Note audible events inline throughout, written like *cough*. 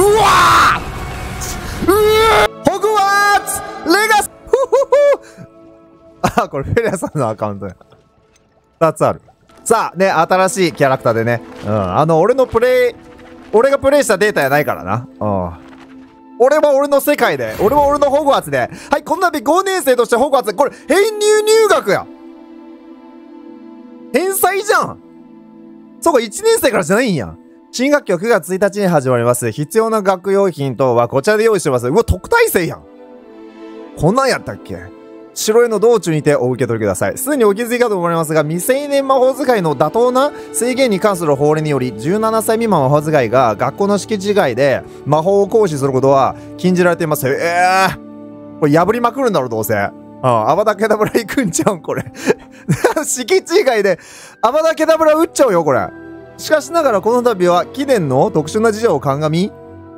うわーうわホグワーツレガスあ、これフェレアさんのアカウントや。2つある。さあ、ね、新しいキャラクターでね。うん。あの、俺のプレイ、俺がプレイしたデータやないからな。うん。俺は俺の世界で、俺は俺のホグワーツで。はい、こんなび5年生としてホグワーツ、これ、編入入学や天才じゃんそうか、1年生からじゃないんや。新学期は9月1日に始まります。必要な学用品等はこちらで用意してます。うわ、特待生やんこんなんやったっけ？城への道中にてお受け取りください。すでにお気づきかと思われますが、未成年魔法使いの妥当な制限に関する法令により、17歳未満魔法使いが学校の敷地外で魔法を行使することは禁じられています。ええー、これ破りまくるんだろ、どうせ。うん、アバダケダブラ行くんちゃうんこれ。*laughs* 敷地外で、アバダケダブラ撃っちゃうよ、これ。しかしながらこの度は、貴殿の特殊な事情を鑑み、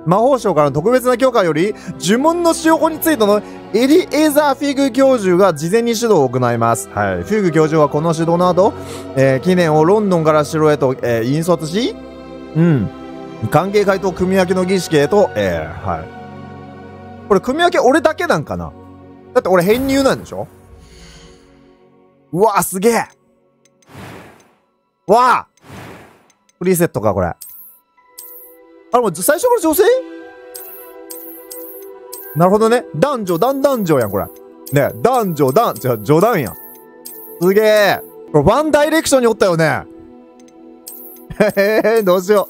魔法省からの特別な許可より、呪文の使用法についてのエリエザー・フィグ教授が事前に指導を行います。はい。フィグ教授はこの指導の後、えー、記念をロンドンから城へと、えー、引率し、うん。関係会と組み分けの儀式へと、えー、はい。これ組み分け俺だけなんかな？だって俺編入なんでしょ？うわすげえわあプリセットか、これ。あれ、もう最初から女性？なるほどね。男女、男男女やん、これ。ね、男女、男、じゃ冗談やん。すげえ。これ、ワンダイレクションにおったよね。へへどうしよ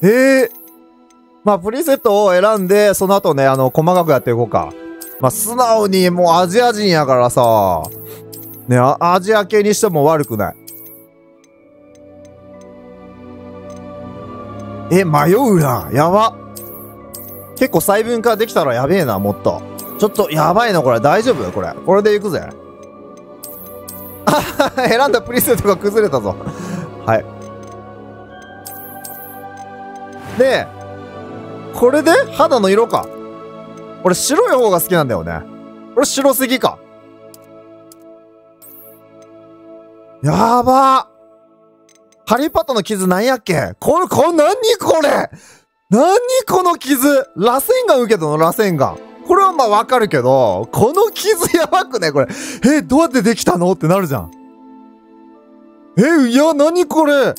う。ええまあ、プリセットを選んで、その後ね、あの、細かくやっていこうか。まあ、素直に、もうアジア人やからさ。ね、アジア系にしても悪くない。え、迷うな。やば。結構細分化できたらやべえな、もっと。ちょっと、やばいな、これ。大丈夫？これ。これでいくぜ。あ *laughs* 選んだプリセットが崩れたぞ。はい。で、これで肌の色か。俺白い方が好きなんだよね。これ白すぎか。やばハリーパットの傷なんやっけ？これ、これ、何これ？何この傷？螺旋岩受けたの？螺旋岩。これはまあわかるけど、この傷やばくねこれ。え、どうやってできたの？ってなるじゃん。え、いや、何これ？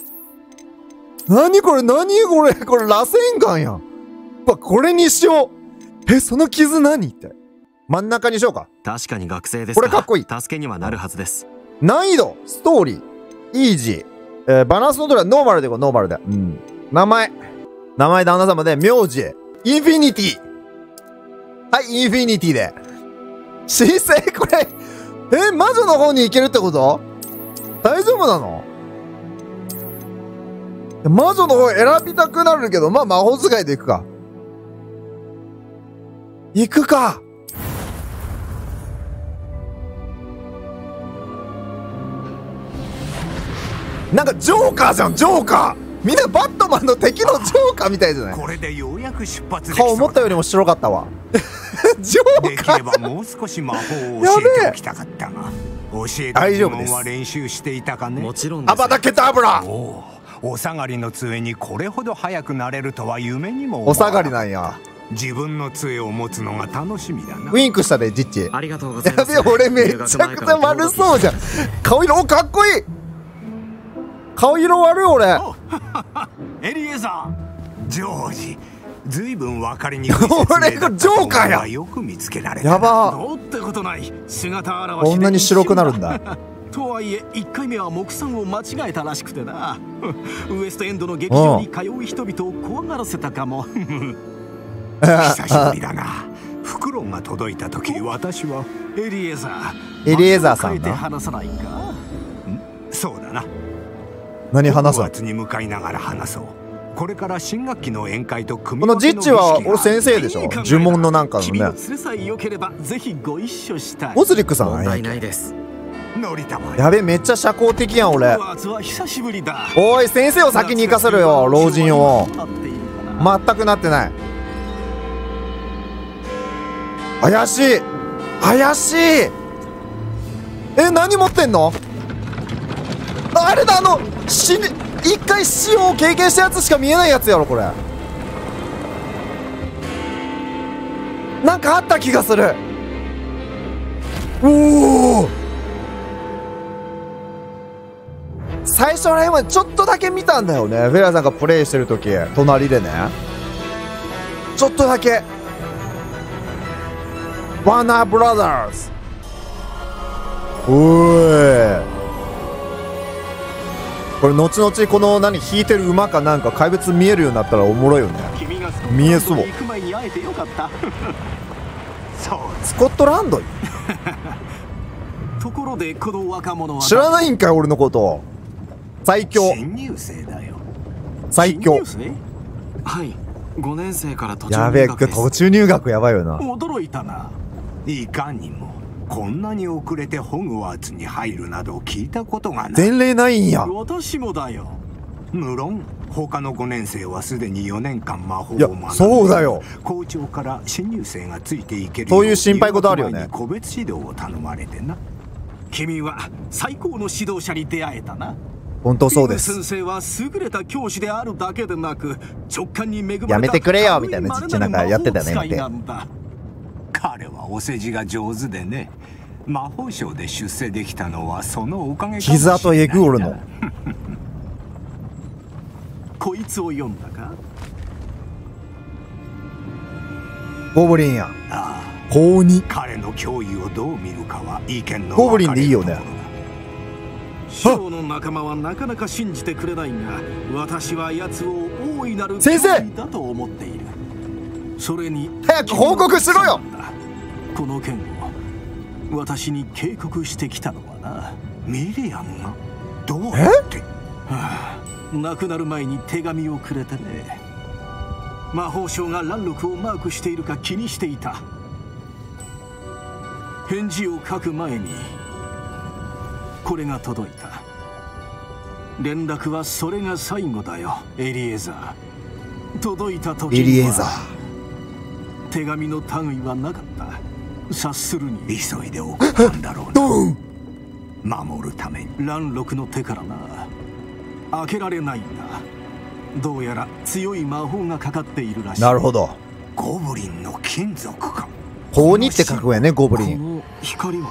何これ？何これ？これ螺旋岩やん。ぱこれにしよう。え、その傷何？って。真ん中にしようか。確かに学生ですこれかっこいい。助けにはなるはずです。難易度、ストーリー、イージー。えー、バランスの取りはノーマルでいこう、ノーマルで。うん。名前。名前旦那様で、名字。インフィニティ。はい、インフィニティで。申請これ、え、魔女の方に行けるってこと？大丈夫なの？魔女の方選びたくなるけど、まあ魔法使いで行くか。行くかなんかジョーカーじゃんジョーカー。みんなバットマンの敵のジョーカーみたいじゃない？これでようやく出発顔思ったよりも白かったわ。*laughs* ジョーカー。できればもう少し魔法を教えておきたかったが教え。た呪文は練習していたかねもちろんアバダケタブラ。おお下がりの杖にこれほど早くなれるとは夢にもお下がりなんや。自分の杖を持つのが楽しみだな。ウインクしたでジッチ。ありがとうございます。やべ俺めちゃくちゃ丸そうじゃん。顔色かっこいい顔色悪い俺。*laughs* エリエザージョージずいぶん分かりにくい俺がジョーカーや。よく見つけられたやば。どうってことない姿現こんなに白くなるんだ。とはいえ1回目は目算を間違えたらしくてな。*laughs* ウエストエンドの劇場に通う人々を怖がらせたかも。*laughs* 久しぶりだな。袋が届いた時私はエリエザーエリエザーさんな話さないか？そうだな何話すのに向かいながら話そう。これから新学期の宴会と組このジッチは俺先生でしょ？呪文のなんかのね。オズリックさん。はないです。やべめっちゃ社交的やん俺。おい先生を先に行かせるよ老人を。全くなってない。怪しい。怪しい。え何持ってんの？あれだあの死一回死を経験したやつしか見えないやつやろこれ。なんかあった気がする。おお最初らへんはちょっとだけ見たんだよね。フェラーさんがプレイしてる時隣でね。ちょっとだけ。ワーナーブラザーズおい。これ後々この何引いてる馬かなんか怪物見えるようになったらおもろいよね。君が見えそう行く前に会えてよかった。*laughs* そう。スコットランド *laughs* ところでこの若者は知らないんかい俺のこと。最強。新入生だよ。最強。はい。5年生から途中やべえ入学です。途中入学やばいよな。生驚いたな。いかにもこんなに遅れてホグワーツに入るなど聞いたことがない。前例ないんや。私もだよ。無論他の5年生はすでに4年間魔法を学んでそうだよ。校長から新入生がついていけるそういう心配事あるよね。個別指導を頼まれてな。君は最高の指導者に出会えたな。本当そうでイす。ブ先生は優れた教師であるだけでなく直感に恵まれたやめてくれよみたいなちっちゃいなんかやってたね魔法使いなんだ。彼はお世辞が上手でね。魔法省で出世できたのはそのおかげかもしれない傷跡エグオルの。*laughs* こいつを読んだか？ゴブリンや。ああ。高2彼の脅威をどう見るかは意見のゴブリンでいいよね。分かれるところだ。ショーの仲間はなかなか信じてくれないが私は奴を大いなる先生だと思っている。それに早く報告しろよこの件を。私に警告してきたのはなミリアムが。どうやって？亡くなる前に手紙をくれてね。魔法省が乱録をマークしているか気にしていた。返事を書く前にこれが届いた。連絡はそれが最後だよエリエザー。届いた時エリエザには手紙の類はなかった察するに。急いで送ったんだろうな。ドン守るために。乱禄の手からな。開けられないんだどうやら強い魔法がかかっているらしい。なるほど。ゴブリンの金属か。高2って書くんやねゴブリン。光は。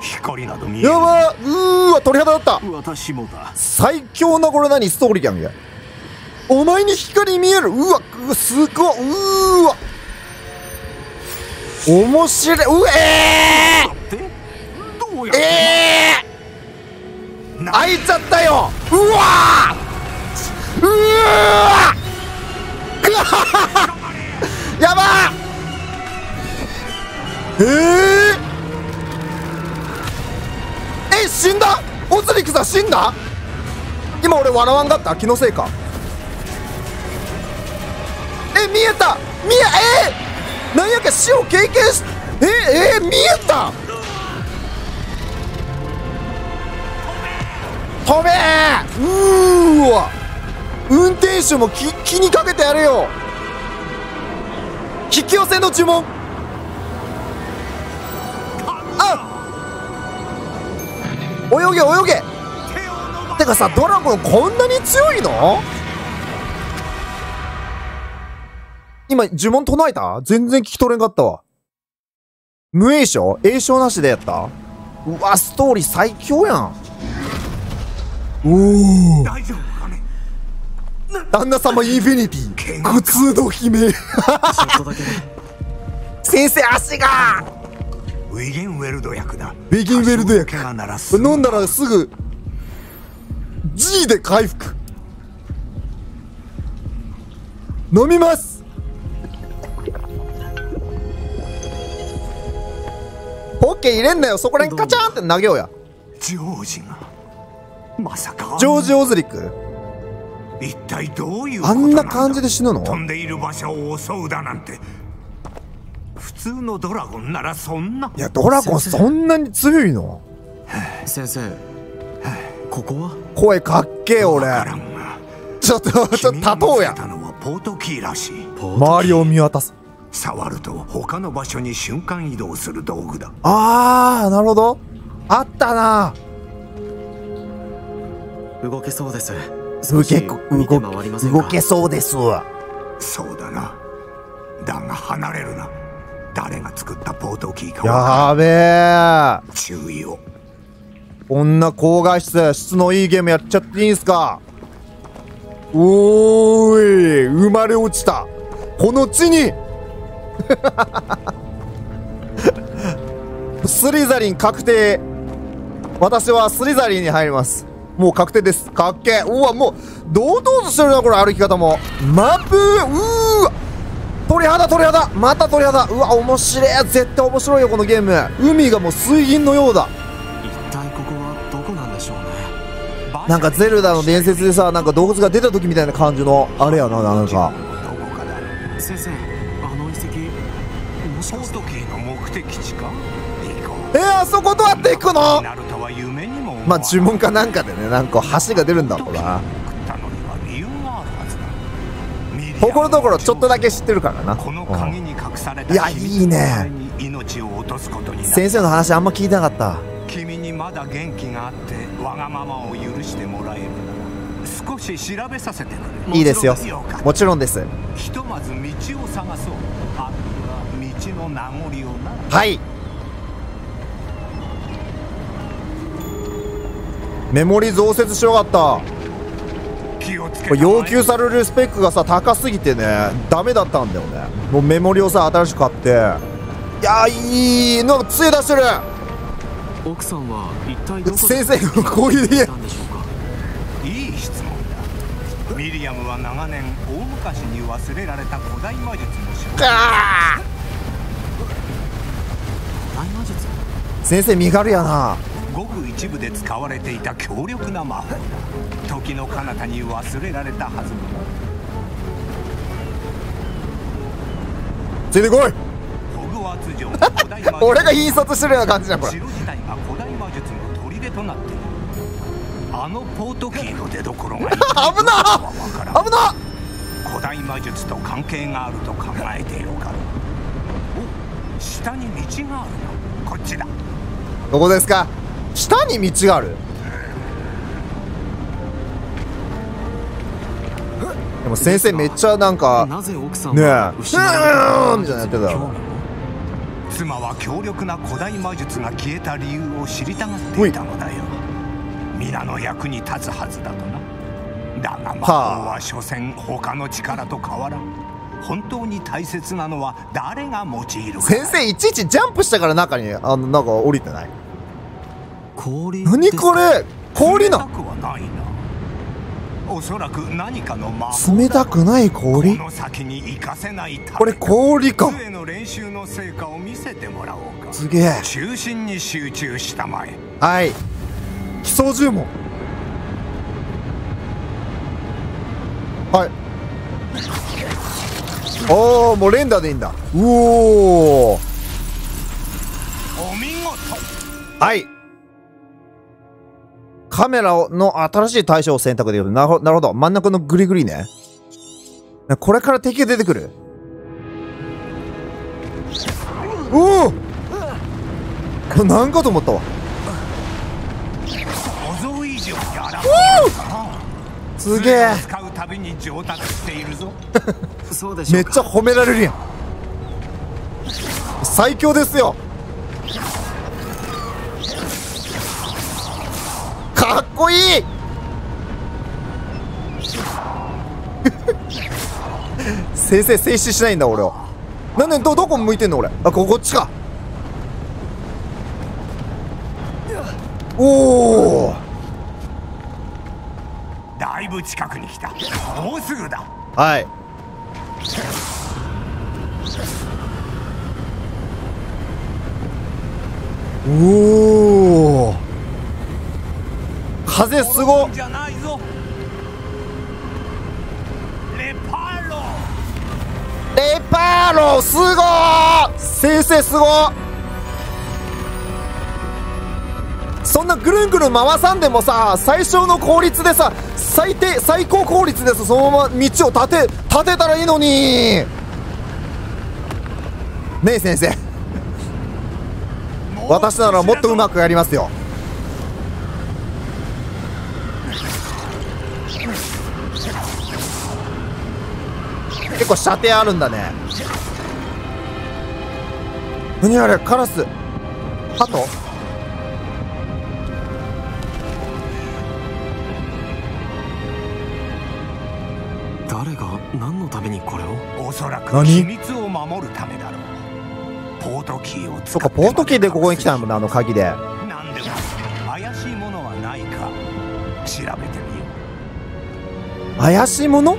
光など見えるやば！ーうーわ鳥肌だった。私もだ。最強なこれ何？ストーリーやんけ。お前に光見える。うわすごいうーわ面白い。うえー、えー、な開いちゃったよ。うわー。うわ *laughs* やばー。えー、え死んだ？オズリクさん死んだ？今俺笑わんかった？気のせいか？え見えた？見ええー、なんやか死を経験しええー、見えた？飛べーうわ！運転手も気気にかけてやれよ！引き寄せの呪文！あ泳げ泳げ！てかさドラゴンこんなに強いの？今呪文唱えた？全然聞き取れんかったわ。無栄称栄称なしでやった？うわストーリー最強やん。おお大丈夫かね旦那様インフィニティ。苦痛の悲鳴。*laughs* 先生足が！ウィゲンウェルド役だ。ウィゲンウェルド役。多少の怪我ならこすぐ。れ飲んだらすぐ。G で回復。飲みますポッケ入れんなよ。そこら辺カチャンって投げようや。ジョージがまさかジョージ・オズリック？一体どういうあんな感じで死ぬの？飛んでいる場所を襲うだなんて。普通のドラゴンならそんな。いやドラゴンそんなに強いの？先生ここは？声かっけえ俺。ちょっとちょっと立とうや見つけたのはポートキーらしい。ポート周りを見渡す触ると他の場所に瞬間移動する道具だ。あーなるほど。あったな。動けそうです。動け動けそうです。わそうだな。だが離れるな。誰が作ったポートキーかやべえ。注意を。こんな高画質質のいいゲームやっちゃっていいんすか？おーい生まれ落ちた。この地に *laughs* スリザリン確定。私はスリザリンに入ります。もう確定です。かっけうわもう堂々としてるなこれ歩き方も。マップうーわ鳥肌鳥肌。また鳥肌。うわ面白い。絶対面白いよこのゲーム。海がもう水銀のようだ。一体ここはどこなんでしょうね。なんかゼルダの伝説でさなんか洞窟が出た時みたいな感じのあれやななんか。先生えー、あそこどうやって行くうのまあ呪文かなんかでねなんか橋が出るんだろうな。ところどころちょっとだけ知ってるからな。このうん鍵に隠されたいやいいね。先生の話あんま聞いてなかった。君にまだ元気があってわがままを許してもらえるなら少し調べさせてくれ。いいですよ。もちろんですひとまず道を探そう。あるいは道の名残をな。はいメモリ増設しよかった。要求されるスペックがさ高すぎてねダメだったんだよね。もうメモリをさ新しく買って。いやーいいなんか杖出してる。奥さんは一体どこで先生こういう家。たんでしょうかいい質問。だミリアムは長年大昔に忘れられた古代魔術の少あ大魔術？ー先生身軽やなごく一部で使われていた強力な魔法。だ時の彼方に忘れられたはず。ついてこい。*laughs* 俺が引率してるような感じじゃんこれ。城自体が古代魔術の砦となっている。あのポートキーの出所が *laughs* 危な危な古代魔術と関係があると考えているかお下に道があるな。こっちだ。どこですか？下に道がある。でも先生めっちゃなんかなぜ奥さんねえ。は失われたみたいなやってたよ妻は強力な古代魔術が消えた理由を知りたがっていたのだよ。皆の役に立つはずだとな。だが魔法は所詮他の力と変わらん。本当に大切なのは誰が用いるか。先生いちいちジャンプしたから中にあのなんか降りてない？氷何これ？氷な。おそらく何かの冷たくない氷？この先に行かせないため。これ氷か。杖の練習の成果を見せてもらおうか。すげえ。中心に集中したまえ。はい。基礎呪文。はい。おおもう連打でいいんだ。うおー。お見事。はいカメラの新しい対象を選択できる。なるほど。真ん中のグリグリね。これから敵が出てくる。おお！これなんかと思ったわ。すげえ。*laughs* めっちゃ褒められるやん。最強ですよかっこいい。*laughs* 先生静止しないんだ俺は。なんでどどこ向いてんの俺？あここっちか。おおだいぶ近くに来た。もうすぐだ。はい。おお風すご。レパーロ。レパーロすご。ー先生すご。っそんなぐるんぐるん回さんでもさ最小の効率でさ最低最高効率でさそのまま道を立て立てたらいいのに。ねえ先生。*laughs* 私ならもっとうまくやりますよ結構射程あるんだね。何あれ？カラス？ハト誰が何のためにこれを？おそらく何？秘密を守るためだろう。ポートキーをそっかポートキーでここに来たんだあの鍵で。なんでも。怪しいものはないか。調べてみよ怪しいもの？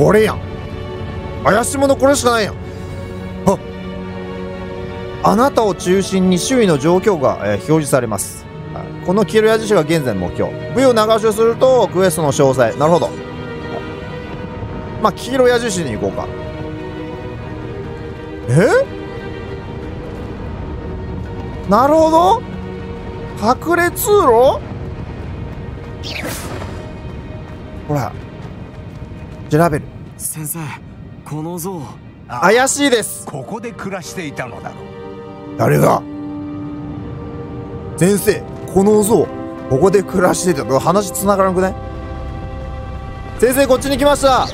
これやん。怪しいものこれしかないやん。ああなたを中心に周囲の状況が、えー表示されます。この黄色矢印が現在の目標。V を長押しするとクエストの詳細。なるほど。まあ黄色矢印に行こうか。え？なるほど。隠れ通路？ほら。調べる。先生この像。怪しいです。ここで暮らしていたのだろう。誰が？先生この像ここで暮らしてた話つながらなくない？先生こっちに来ました。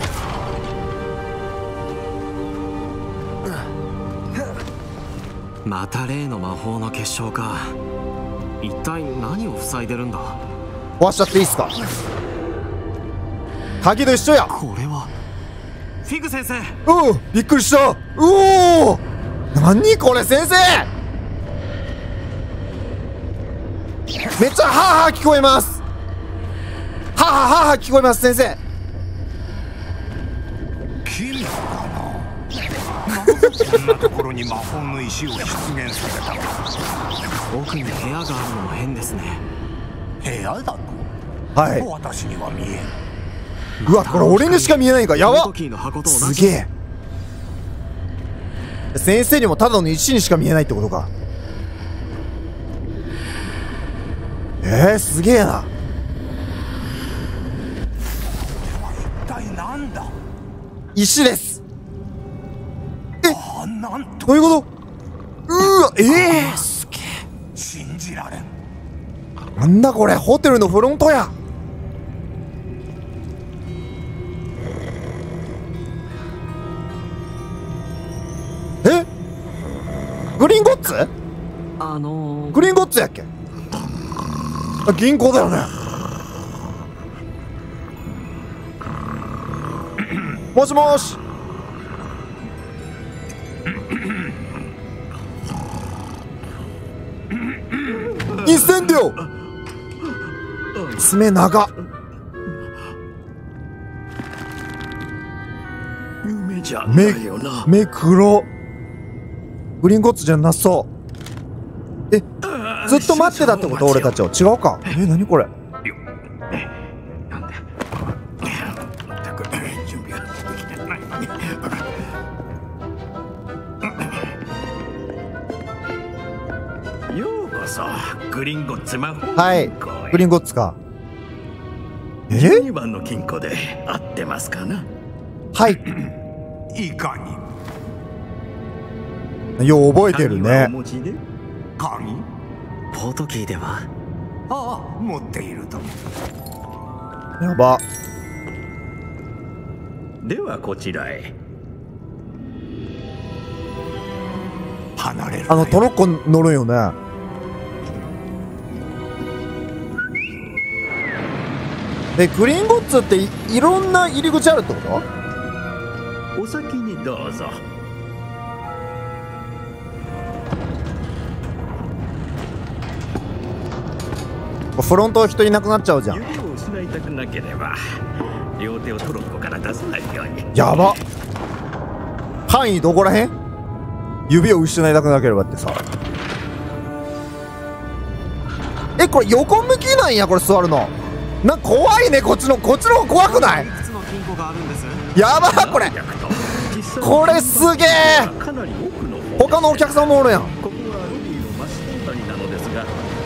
また例の魔法の結晶か。一体何を塞いでるんだ？壊しちゃっていいっすか？鍵と一緒や。これはフィグ先生。うんびっくりした。うお何これ先生。めっちゃハーハー聞こえます。ハーハーハーハー聞こえます先生。君かなこんなところに魔法の石を出現させた。の奥に部屋があるのも変ですね。部屋だと？はい。私には見えんうわこれ俺にしか見えないんか。やば。すげえ。先生にもただの石にしか見えないってことか。えー、すげえな。一体なんだ？石です。あなんと。どういうこと？うー。わええ。信じられん。ー、なんだこれ？ホテルのフロントやツ？あのー、グリーンゴッツやっけ？あ銀行だよね。もしもし。インセンディオ爪長。っ夢じゃ目ないよな。目黒グリーンゴッツじゃなそう。えずっと待ってたってこと？俺たちを違うかえ何これなにこそグリンゴッツ魔法はい金庫へグリンゴッツかえ12番の金庫で合ってますかなはいいかにもよう覚えてるね。ポートキーでは。ああ持っていると。やば。ではこちらへ。離れるあのトロッコ乗るよね。でグリーンゴッツっていいろんな入り口あるってこと？お先にどうぞフロント人いなくなっちゃうじゃん。指を失いたくなければ両手をトロッコから出さないように。やば。範囲どこらへん？指を失いたくなければってさ。えこれ横向きなんやこれ座るの。なんか怖いねこっちのこっちの方怖くない？いくつの金庫があるんです？やばこれ。これすげえ。かなり奥の方。他のお客さんもおるやん。ここはロビーの真下辺りなのですが。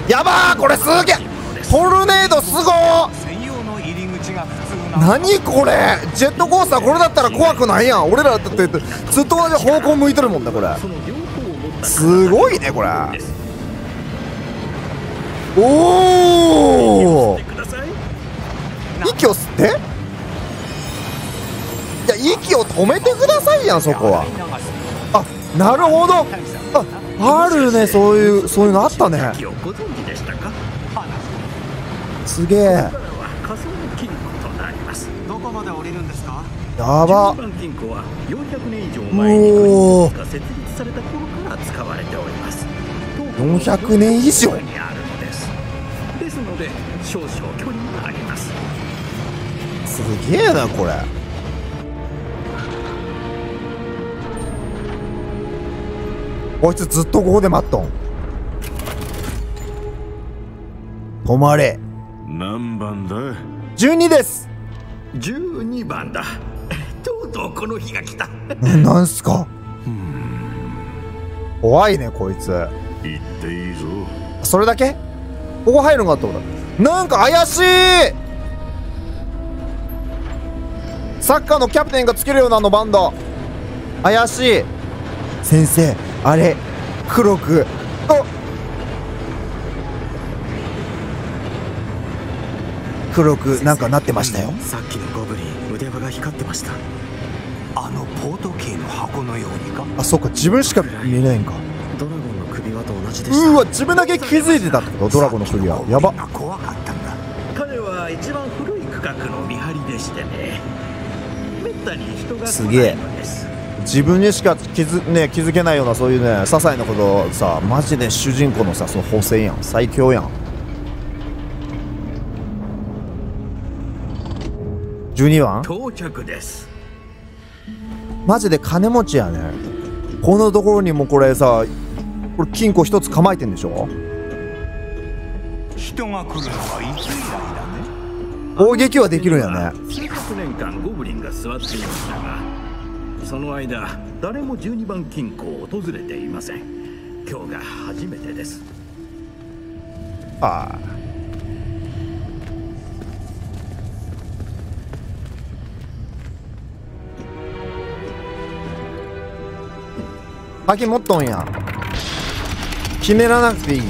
やばーこれすげえトルネードすごー専用の入り口が普通な何これ？ジェットコースターこれだったら怖くないやん。俺らだってずっと同じ方向向いてるもんねこれ。すごいねこれ。おお息を吸って？いや息を止めてくださいやんそこは。あなるほど。ああるねそういうそういうのあったねすげえ。やば。10番金庫は400年以上前に設立された頃から使われております。400年以上？にあるのです。ですので少々距離があります。すげえなこれ。こいつずっとここで待っとん。止まれ何番だ？12です。12番だ。*laughs* とうとうこの日が来た。ななんすか？怖いねこいつ。行っていいぞ。それだけ？ここ入るのかってことなんか怪しい！サッカーのキャプテンがつけるようなあのバンド。怪しい。先生あれ黒くあ黒くなんかなってましたよ。さっきのゴブリン腕輪が光ってました。あのポートキーの箱のようにか？あそっか自分しか見えないんか。ドラゴンの首輪と同じでした。うーわ自分だけ気づいてたってこと？ドラゴンの首はやば。が怖かったんだ。彼は一番古い区画の見張りでしてね。めったに人が来すげえないのです。自分にしか気づ,、ね、気づけないようなそういうね些細なことをさマジで主人公のさその補正やん。最強やん12番。到着です。マジで金持ちやね。こんなところにもこれさこれ金庫一つ構えてんでしょ。人が来るのはいつ以来だね。攻撃はできるんやね。数百年間ゴブリンが座っていましたがその間誰も12番金庫を訪れていません。今日が初めてです。ああ鍵持っとんや。決めらなくていい。こ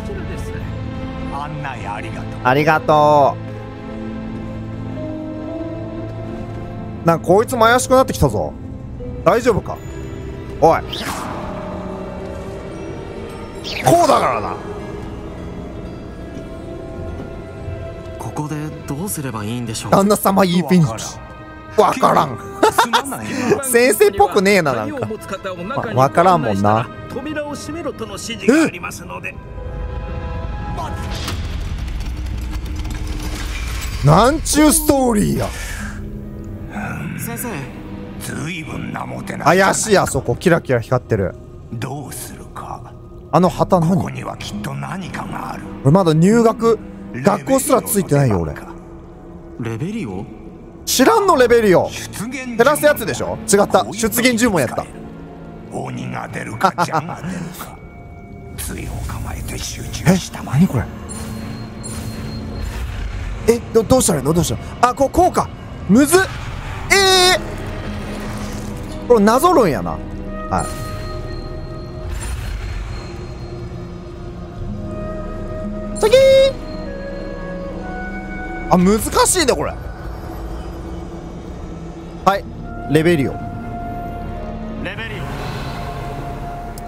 ちらです案内ありがとう。ありがとう。なんかこいつも怪しくなってきたぞ。大丈夫か？おい。こうだからな。ここでどうすればいいんでしょう？旦那様いいピンチわからん先生っぽくねえななんかまわからんもんな。扉を閉めろとの指示がありますのでなんちゅうストーリーや。先生。ずいぶんなもてな怪しいあそこキラキラ光ってる。どうするか。あの旗ここ何にはきっと何かがある。俺まだ入学学校すらついてないよ俺。レベリオ？知らんのレベルよ。出現照らすやつでしょ？違った。出現呪文やった。鬼が出るか邪が出るか。*laughs* 杖を構えて集中えしたま何これ？え？どどうしたらいいの？どうしたらあここうか。むずっ。ええー、これなぞるんやな。はい。あ難しいねこれ。はいレベリオ。レベリ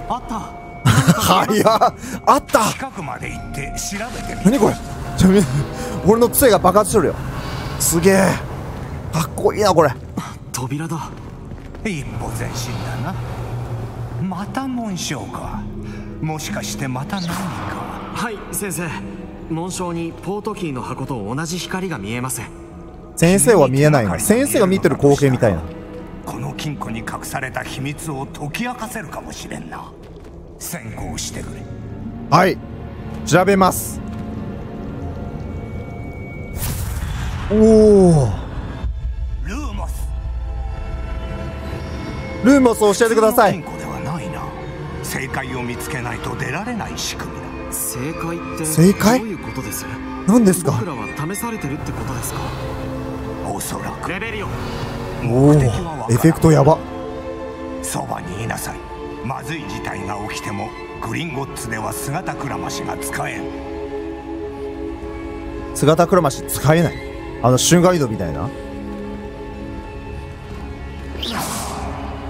オ。あった。はやあった。近くまで行って調べてみ何これ？ちょみ俺の杖が爆発してるよ。すげえ。かっこいいなこれ。扉だ。一歩前進だな。また紋章か。もしかしてまた何か。はい先生。紋章にポートキーの箱と同じ光が見えます先生は見えないな先生が見てる光景みたいなこの金庫に隠された秘密を解き明かせるかもしれんな。先行してくれ。はい。調べます。おおルーモス。ルーモスを教えてください。金庫ではないな。正解を見つけないと出られない仕組みだ。正解って正解？どういうことです？何ですか？僕らは試されてるってことですか？おそらく。レベリオおおエフェクトやば。そばにいなさい。まずい事態が起きてもグリンゴッツでは姿くらましが使えん。姿くらまし使えない。あの瞬間移動みたいな。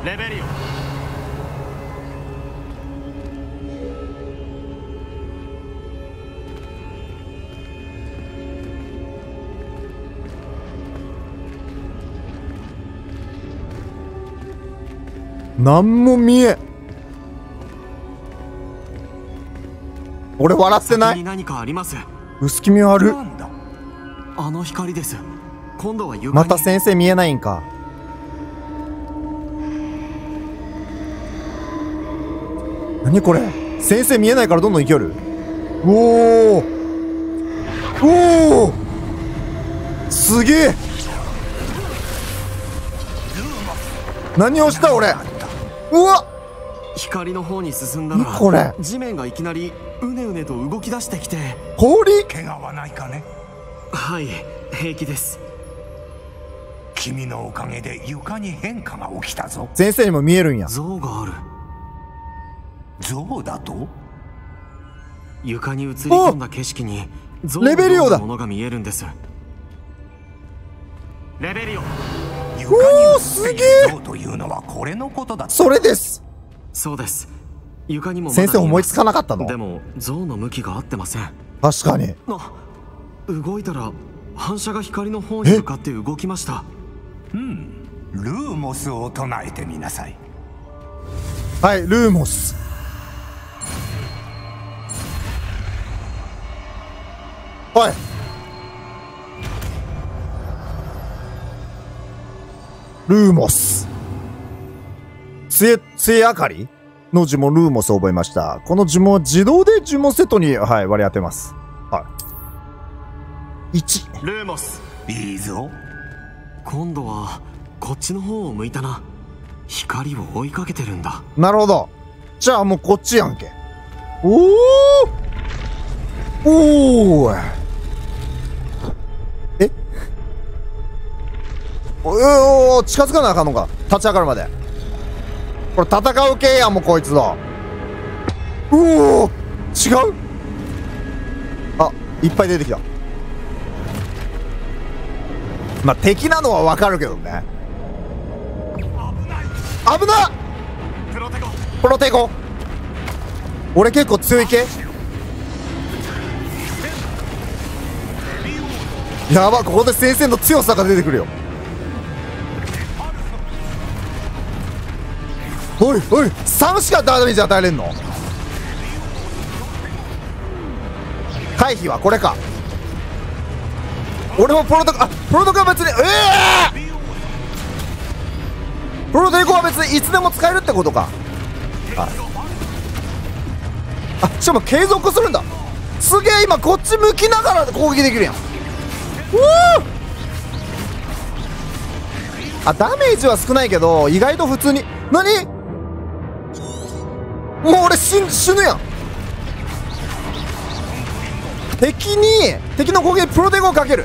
レベリオなんも見えん。俺笑ってない？何かあります。薄気味ある。あの光です。今度はまた先生見えないんか。何これ？先生見えないからどんどんいける。おおおおすげえ。何をした俺？うわ光の方に進んだら何これ？地面がいきなりうねうねと動き出してきて。氷怪我はないかね？はい平気です。君のおかげで床に変化が起きたぞ。先生にも見えるんや。像がある。象だと？床に映り込んだ景色に像のレベリオだようなものが見えるんです。レベリオおー映すげえ象というのはこれのことだそれです。そうです。床にも先生思いつかなかったの？でも像の向きが合ってません。確かに。あ動いたら反射が光の方に向かって動きました。ルーモスを唱えてみなさい。はいルーモス。はいルーモス。杖杖明かり？の呪文ルーモスを覚えました。この呪文を自動で呪文セットに、はい、割り当てます。はい。1ルーモス。いいぞ。今度はこっちの方を向いたな。光を追いかけてるんだ。なるほど。じゃあもうこっちやんけ。おおおおおおお近づかなあかんのか。立ち上がるまで。これ戦う系やんもうこいつだうお違う？あいっぱい出てきた。まあ敵なのはわかるけどね。危なっプロテコプロテコ俺結構強い系？やばここで先生の強さが出てくるよ。おいおい3しかダメージ与えれんの？回避はこれか。俺もプロテコあプロテコは別にええプロテコは別にいつでも使えるってことか。あしかも継続するんだ。すげえ今こっち向きながら攻撃できるやん。うー！あダメージは少ないけど意外と普通に何？もう俺死死ぬやん。敵に敵の攻撃プロテゴをかける。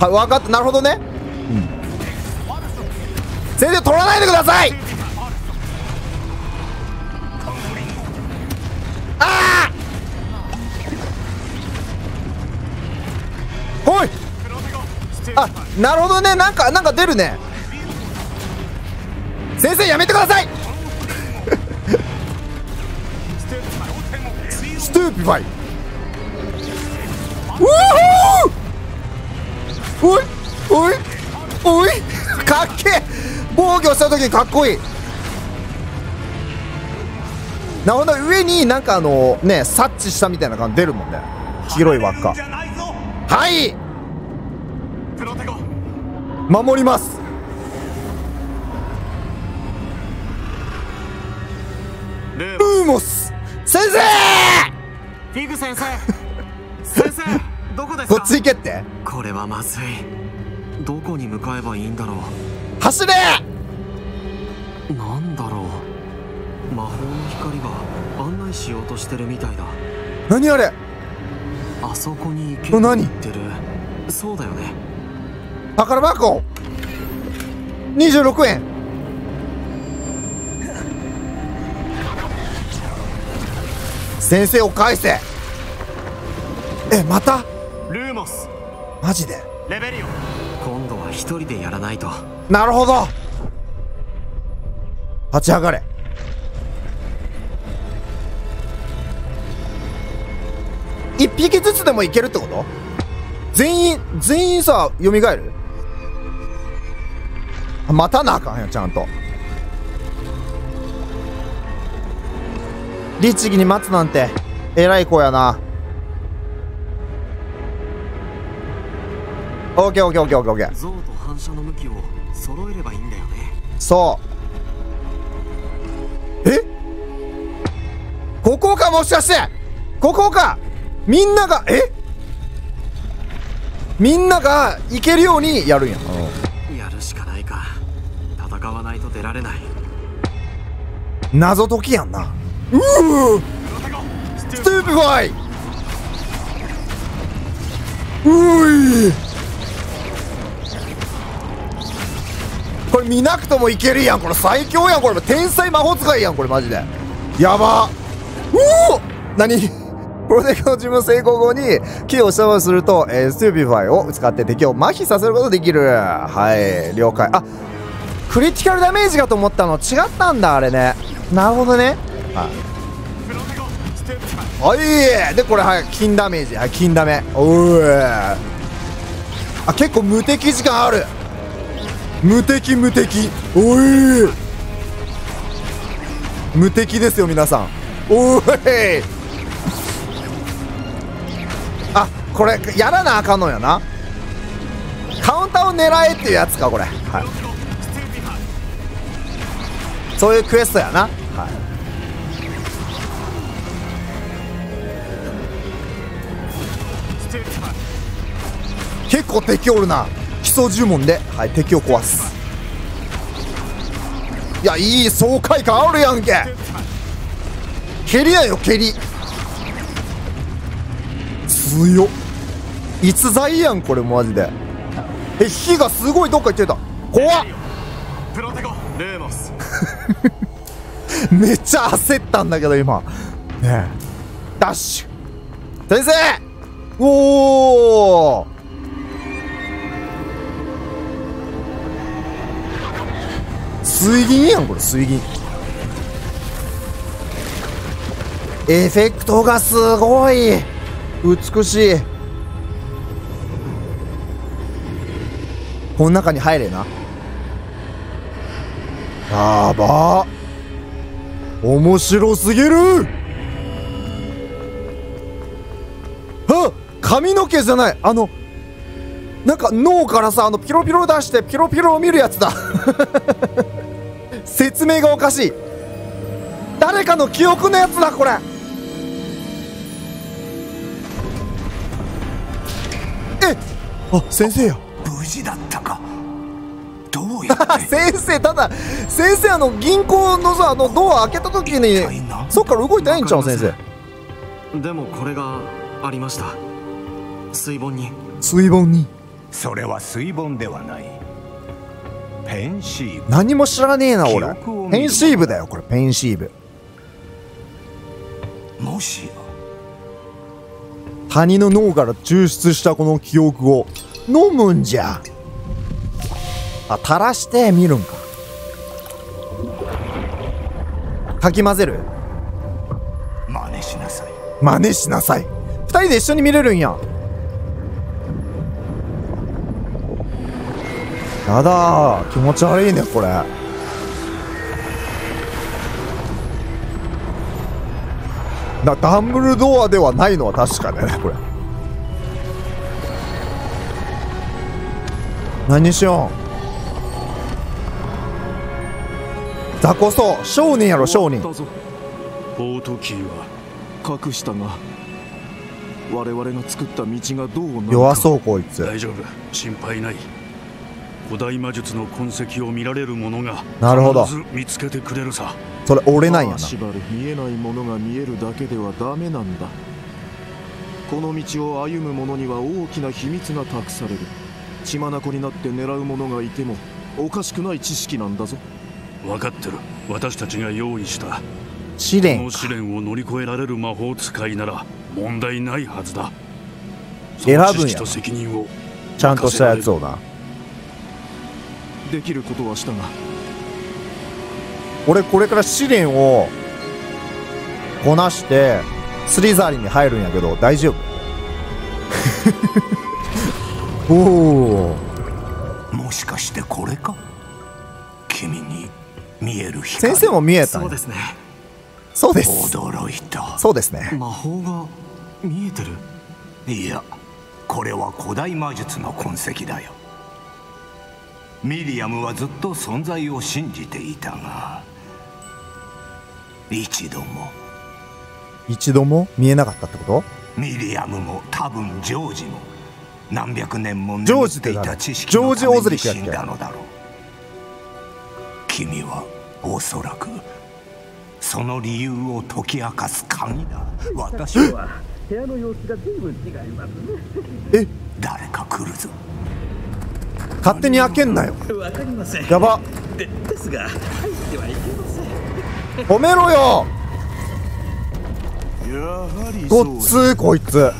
はい分かった。なるほどね。うん。先生取らないでください。ああおい。あなるほどね。なんかなんか出るね。先生やめてください。ストゥーピファイウーホーおいおいおいかっけえ防御した時にかっこいいなるほど上になんかあのね察知したみたいな感じ出るもんね。黄色い輪っか。はい!守ります。ルーモス。先生!フィグ先生。先生どこですか？こっち行けって？これはまずい。どこに向かえばいいんだろ走れ！うなんだろう？魔法の光が案内しようとしてるみたいだ。何あれ？あそこに行けこれ何？言ってる。そうだよね。宝箱？26円先生を返せ。えまた？ルーモス。マジで？レベリオ今度は一人でやらないと。なるほど。立ち上がれ。一匹ずつでもいけるってこと？全員全員さ蘇る？あ待たなあかんやんちゃんと律儀に待つなんて偉い子やな。オッケーオッケーオッケーオッケーオッケー象と反射の向きを揃えればいいんだよね。そう。え？ここかもしかして。ここか。みんながえ？みんなが行けるようにやるんや。やるしかないか。戦わないと出られない。謎解きやんなうーストゥーピファイ。うい。これ見なくともいけるやん。これ最強やん。これ天才魔法使いやん。これマジで。やば。うお何？プロテクト自分成功後にキーを下回りすると、えー、ストゥーピファイを使って敵を麻痺させることできる。はい。了解。あクリティカルダメージかと思ったの。違ったんだあれね。なるほどね。はい。はいでこれはい金ダメージ。はい金ダメ。おいあ結構無敵時間ある。無敵無敵。おい無敵ですよ皆さん。おいあこれやらなあかんのやな。カウンターを狙えっていうやつかこれ。はい。そういうクエストやな。結構敵おるな。基礎呪文で、はい、敵を壊す。いやいい爽快感あるやんけ。蹴りやよ蹴り。強っ。逸材やんこれマジで。え火がすごいどっか行ってた。怖っ。プロテゴレーモス。*laughs* めっちゃ焦ったんだけど今。ねえ。ダッシュ。先生。おお水銀やんこれ水銀。エフェクトがすごい。美しい。この中に入れな。やば。面白すぎる。あ髪の毛じゃない。あのなんか脳からさあのピロピロ出してピロピロを見るやつだ。*laughs* 説明がおかしい。誰かの記憶のやつだこれ。えあ先生や無事だったか。どうやって？*laughs* 先生ただ先生あの銀行のさあのドア開けた時にそっから動いてないんちゃう先生？でもこれがありました。水盆に。水盆に。それは水盆ではないペンシーブ。何も知らねえな俺。ペンシーブだよこれ。ペンシーブ。もしや。谷の脳から抽出したこの記憶を。飲むんじゃ。あ垂らして見るんか。かき混ぜる？真似しなさい。真似しなさい。二人で一緒に見れるんややだー気持ち悪いねこれ。なダンブルドアではないのは確かだよねこれ。何しよう。ザコソ商人やろ商人。だぞ。オートキーは隠したが我々が作った道がどうなるか。弱そうこいつ。大丈夫。心配ない古代魔術の痕跡を見られる者がなるほど。必ず見つけてくれるさ。それ俺なんやな。縛る見えないものが見えるだけではダメなんだ。この道を歩む者には大きな秘密が託される。血眼になって狙う者がいてもおかしくない知識なんだぞ。分かってる。私たちが用意した。試練この試練を乗り越えられる魔法使いなら問題ないはずだ。そ選ぶんやの知識と責任をちゃんとしたやつをなできることはしたが。俺これから試練をこなしてスリザリンに入るんやけど大丈夫？*laughs* おおもしかしてこれか？君に見える光。先生も見えたそうですね。そうです。驚いた。そうですね。魔法が見えてる？いやこれは古代魔術の痕跡だよミリアムはずっと存在を信じていたが一度も。一度も見えなかったってこと？ミリアムも多分ジョージも何百年もジョー眠っていた知識のジョージオために死んだのだろう。君はおそらくその理由を解き明かす鍵だ。私は。部屋の様子が随分違いますえ？誰か来るぞ勝手に開けんなよ。ねわかりません。やば。でですが入ってはいけません。止めろよ。やはりごっつーこいつ。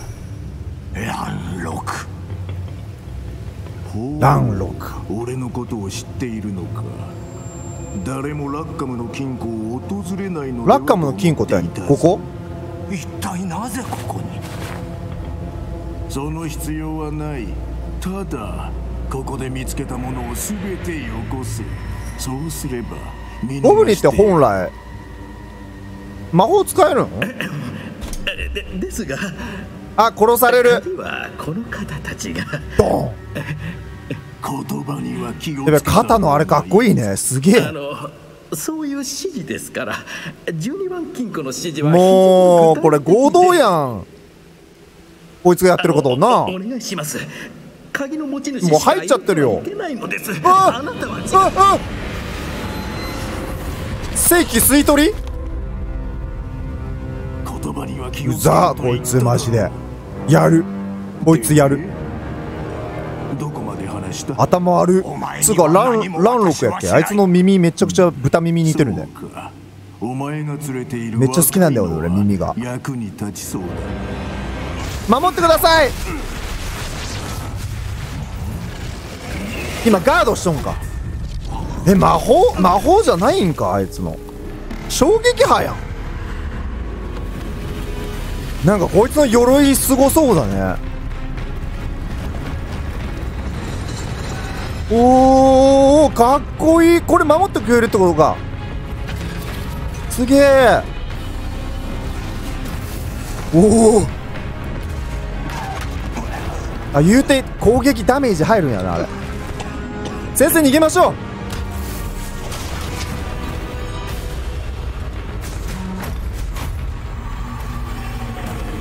乱六乱六俺のことを知っているのか。誰もラッカムの金庫を訪れないのラッカムの金庫って何？ここ？一体なぜここに？その必要はない。ただここで見つけたものを全てよこせ。そうすれば見逃してゴブリンって本来魔法使えるの？でですがあ殺される。この方たちが。ドーン。言葉には気を肩のあれかっこいいね。すげえ。あのそういう指示ですから12番金庫の指示はもうこれ合同やん。こいつがやってることな。おお願いします鍵の持ち主もう入っちゃってるよ。しかいけないのです。ああなたはああ。正規吸い取り？言葉には気をうざーこいつマジで。やる。こいつやる。どこまで話した？頭悪お前にはつうかランランロクやっけ？あいつの耳めちゃくちゃ豚耳似てるね。お前が連れているめっちゃ好きなんだよ俺耳が。役に立ちそうだ。守ってください今ガードしとんか。え魔法？魔法じゃないんかあいつの衝撃波やん。なんかこいつの鎧すごそうだね。おーかっこいい。これ守ってくれるってことか。すげえ。おおあ言うて攻撃ダメージ入るんやなあれ。先生逃げましょう。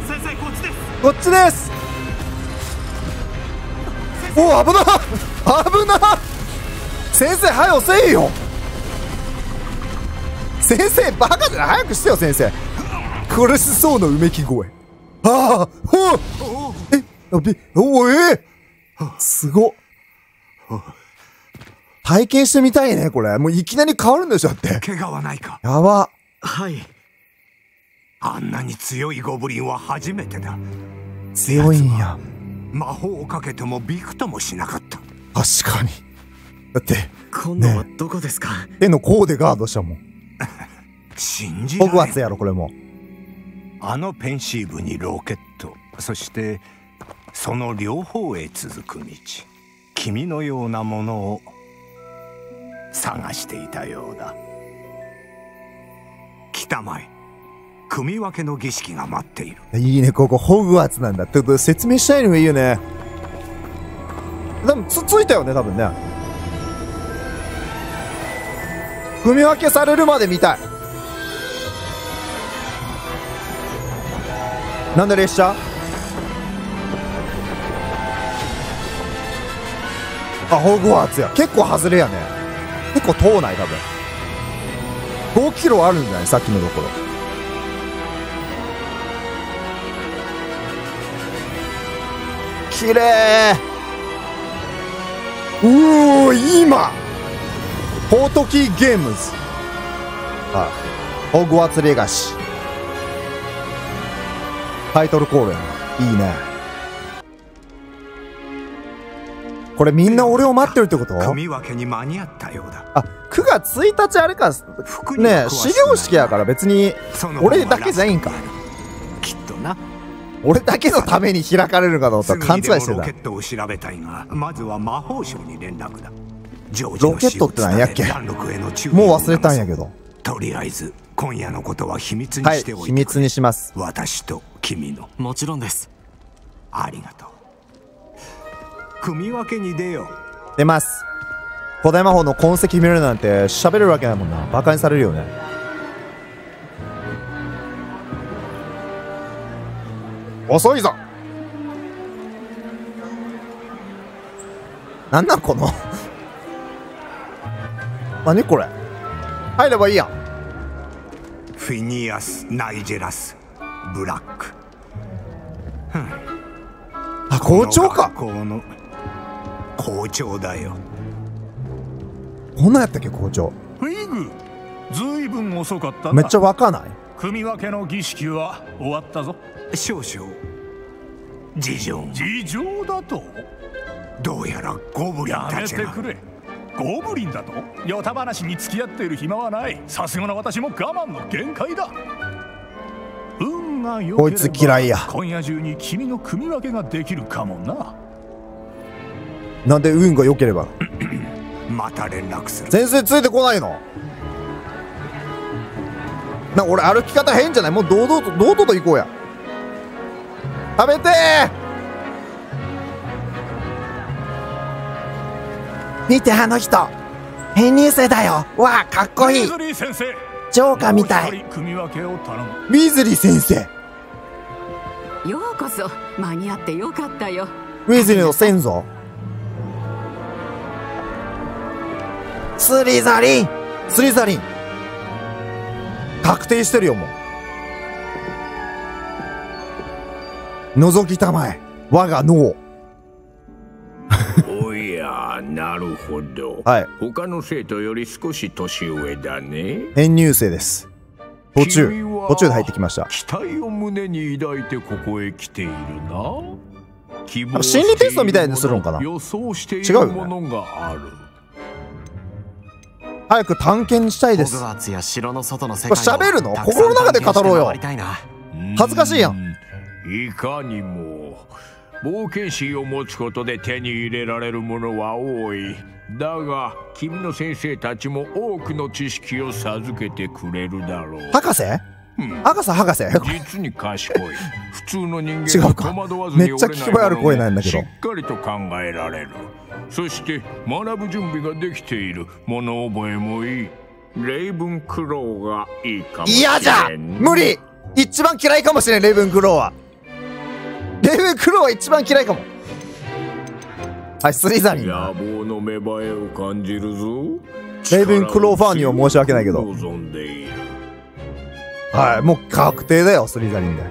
先生こっちです。こっちですおお危な危な先生早よせいよ。先生バカじゃない。早くしてよ先生。苦しそうなうめき声。ああほうえあびおおえー。すごっ。体験してみたいねこれ。もういきなり変わるんでしょだって。怪我はないか。やば。はい。あんなに強いゴブリンは初めてだ。強いんや。魔法をかけてもびくともしなかった。確かに。だって今度はどこですか、手の甲でガードしたもん。信じられん。ホグワーツやろこれも。あのペンシーブにロケット。そしてその両方へ続く道。君のようなものを探していたようだ来たまえ組分けの儀式が待っているいいね、ここ、ホグワーツなんだ。ってこと説明したいのがいいよね。多分つ、ついたよね、多分ね。組み分けされるまで見たい。なんで列車？あ、ホグワーツや。結構外れやね。結構遠ない、多分。5キロあるんじゃない？さっきのところ。綺麗。うお今。ポートキーゲームズ。はい。ホグワーツレガシー。タイトルコールやな。いいね。これみんな俺を待ってるってこと？組分けに間に合ったようだ。あ、9月1日あれか。ねえ、始業式やから別に、俺だけじゃいいんか。きっとな。俺だけのために開かれるかと思った。すら勘違いしてた。ロケ。ットを調べたいがまずは魔法省に連絡だ。ロケットってなんや？っけ？もう忘れたんやけど。とりあえず今夜のことは秘密にはい、しておいて秘密にします。私と君の。もちろんです。ありがとう組分けに出よう出ます。古代魔法の痕跡見れるなんて喋れるわけないもんな。バカにされるよね。遅いぞなんなんこの？*laughs* 何これ？入ればいいやん。フィニアス・ナイジェラス・ブラックあ、校長かこの学校長だよ。こんなんやったっけ校長。フィグずいぶん遅かったな。めっちゃ若ない？組分けの儀式は終わったぞ。少々。事情。事情だと？どうやらゴブリンやたちが。めてくれ。ゴブリンだと？ヨタ話に付き合っている暇はない。さすがの私も我慢の限界だ。運が良ければこいつ嫌いや。今夜中に君の組み分けができるかもななんで運が良ければ。*coughs* また連絡する。先生ついてこないの？な俺歩き方変じゃない？もう堂々と堂々と行こうや。食べてー！見てあの人。編入生だよ。わあかっこいい。ウィズリー先生。ジョーカーみたい。もう一人組み分けを頼む。ウィズリー先生。ようこそ。間に合ってよかったよ。ウィズリーの先祖？スリザリン。スリザリン。確定してるよもう。覗きたまえ。我が脳。*laughs* おやなるほど。はい。他の生徒より少し年上だね。編入生です。途中。途中で入ってきました。期待を胸に抱いてここへ来ているな。希望心理テストみたいにするのかな？予想してい違うよね。るものがある早く探検したいです。ホグワーツや城の外の世これ界を喋るの？心の中で語ろうよ。恥ずかしいやん。いかにも冒険心を持つことで手に入れられるものは多い。だが君の先生たちも多くの知識を授けてくれるだろう。博士？博士博士。実に賢い。普通の人違うか。間が戸惑わずにめっちゃ聞き声ある声なんだけど。しっかりと考えられる。そして学ぶ準備ができている。物覚えもいい。レイブンクローがいいかも嫌じゃ無理。一番嫌いかもしれんレイブンクローは。レイブンクローは一番嫌いかも。はいスリザリンな野望の芽生えを感じるぞ。レイブンクローファンには申し訳ないけど。望んでいるはい。もう確定だよスリザリンで。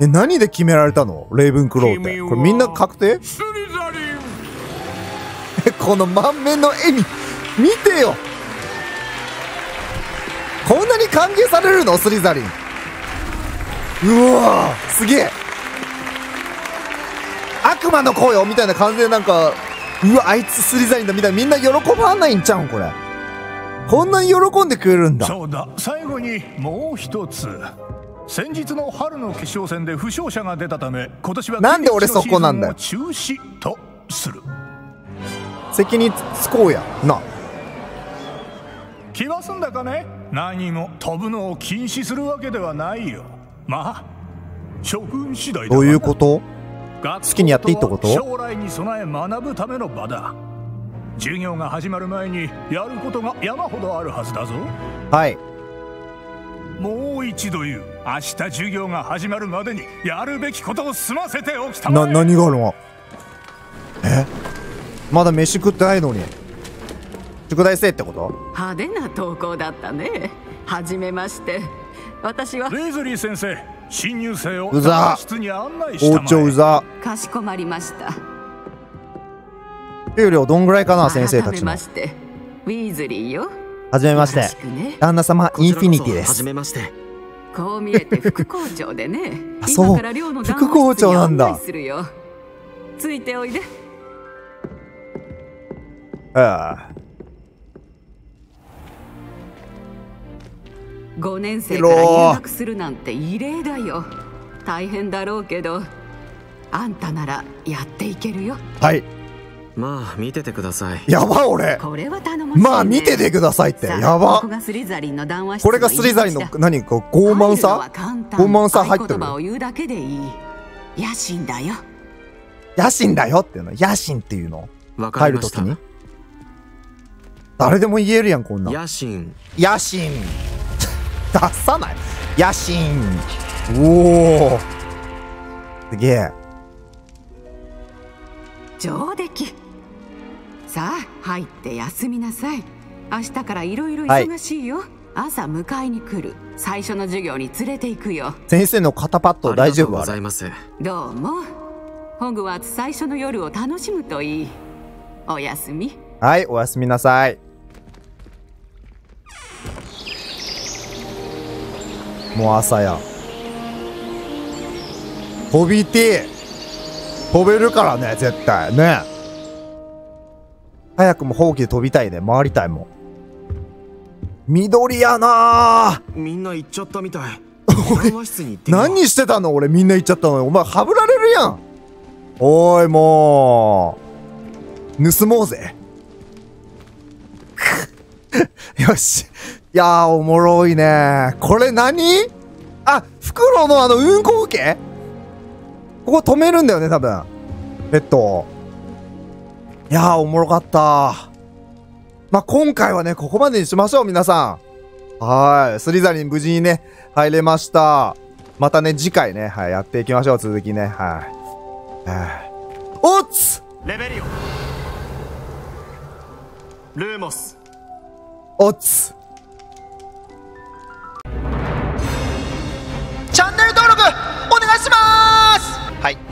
え何で決められたの？レイブンクローって。これみんな確定？スリザリン。えこの満面の笑み。見てよ。こんなに歓迎されるの？スリザリン。うわー。すげえ。悪魔の声よみたいな感じでなんかうわあいつスリザリンだ。みたいな。みんな喜ばないんちゃうん？これこんなに喜んでくれるんだ。そうだ。最後にもう一つ。先日の春の決勝戦で負傷者が出たため今年はなんで俺そこなんだよ。中止とする。責任つこうや。な。気は済んだかね？何も飛ぶのを禁止するわけではないよ。まあ諸君次第だどういうこと好きにやっていいってこと？将来に備え学ぶための場だ授業が始まる前にやることが山ほどあるはずだぞ。はい。もう一度言う。明日授業が始まるまでにやるべきことを済ませておきたまなえ何があるの？え？まだ飯食ってないのに。宿題せえってこと？派手な投稿だったね。はじめまして。私はウェイズリー先生新入生をうざ。室に案内した校長うざ。かしこまりました給料どんぐらいかな先生たちの？ましてウィーズリーよ。はじめまして。ね。旦那様インフィニティではじすめまして。こう見えて副校長でね。*laughs* あそう。副校長なんだ。ついておいで。ああ。5年生から入学するなんて異例だよ。大変だろうけどあんたならやっていけるよ。はい。まあ見ててくださいやば、俺。これは頼もしい、ね、まあ、見ててくださいって。やばここ。がスリザリンの談話室これがスリザリンの何か傲慢さ？傲慢さ入ってる合言葉を言うだけでいい野心だよ野心だよっていうの？野心っていうの？入るときに？誰でも言えるやん、こんなん。野心野心。*laughs* 出さない。野心。おお。すげえ。上出来さあ入って休みなさい。明日からいろいろはい。忙しいよ、朝迎えに来る。最初の授業に連れて行くよ。先生の肩パッド大丈夫ありがとうごあれざいます。どうも。ホグワーツ最初の夜を楽しむといい。おやすみ。はい、おやすみなさい。もう朝や。飛びてえ。飛べるからね、絶対。ね早くもほうきで飛びたいね。回りたいもん。緑やなぁみんな行っちゃったみたい何してたの俺みんな行っちゃったのに。お前、はぶられるやん。おーい、もう。盗もうぜ。*laughs* よし。いやー、おもろいね。これ何？あ、袋のあの、うんこ受けここ止めるんだよね、多分。ペットを。いやー、おもろかった。まあ、今回はね、ここまでにしましょう、皆さん。はーい。スリザリン無事にね、入れました。またね、次回ね、はい、やっていきましょう、続きね。はい。はいおっつレベリオルーモスおっつチャンネル登録お願いしますはい